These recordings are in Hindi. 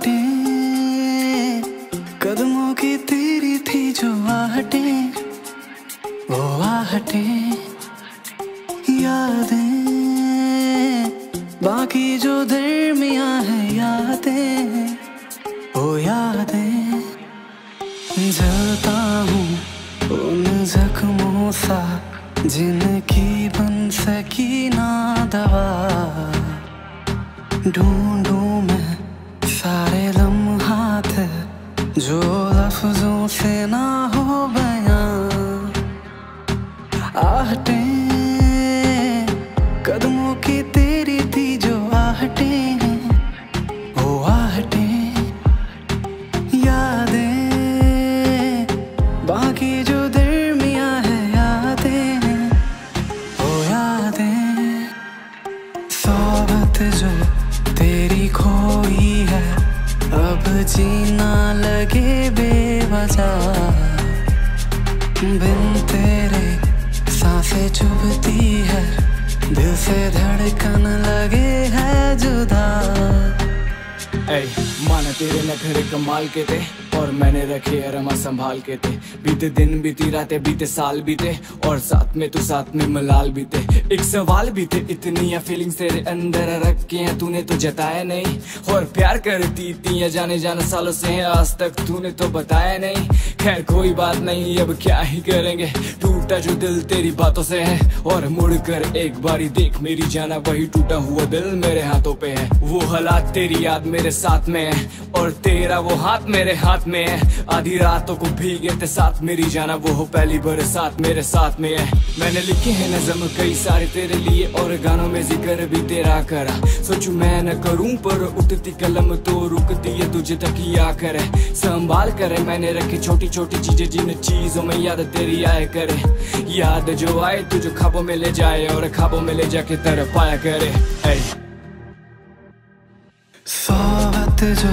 आहटे कदमों की तेरी थी जो आहटे, वो आहटे, यादें, बाकी जो दरमिया है यादें, वो यादें। जलता हूँ उन जख्मों सा, जिनकी बन सकी ना दवा। ढूंढ जो लफ्जों से ना हो बयां, आहटे, कदमों की तेरी थी जो आहटे ओ आहटे, यादें, बाकी जो दरमिया है यादें वो यादें, सोबत जो जीना लगे बेवजह। बिन तेरे साँसें चुभती है, दिल से धड़कन लगे है जुदा। ऐ, माना तेरे नखरे कमाल के थे। और मैंने रखे अरमा संभाल के थे। बीते दिन, बीती रातें, बीते साल बीते, और साथ में तू साथ में मलाल बीते। एक सवाल भी थे, इतनी फीलिंग्स तेरे अंदर रखे हैं, तूने तो जताया नहीं। और प्यार करती या जाने जाने सालों से हैं, आज तक तूने तो बताया नहीं। खैर, कोई बात नहीं, अब क्या ही करेंगे? टूटा जो दिल तेरी बातों से है, और मुड़ कर एक बारी देख मेरी जाना, वही टूटा हुआ दिल मेरे हाथों पे है। वो हालात तेरी याद मेरे साथ में है, और तेरा वो हाथ मेरे हाथ में है। आधी रातों को भीगे थे साथ मेरी जाना, वो हो पहली बरसात मेरे साथ में है। मैंने लिखे हैं नजम कई सारे तेरे लिए और गानों में ज़िक्र भी तेरा करा। सोचू मैं न करूँ, पर उठती कलम तो रुकती है तुझे तक या करे संभाल करे मैंने रखी छोटी छोटी चीज़ें, जिन चीज़ों में याद तेरी आए करे। याद जो आए, तुझे खाबों में ले जाए और खाबों में ले जाके तरफ़ पाया करे सोबत जो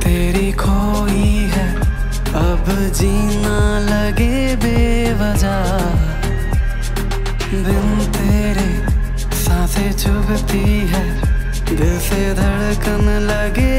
तेरी खोई है। अब जीना लगे बेवजह। दिन तेरे साँसें चुभती है। दिल से धड़कन लगे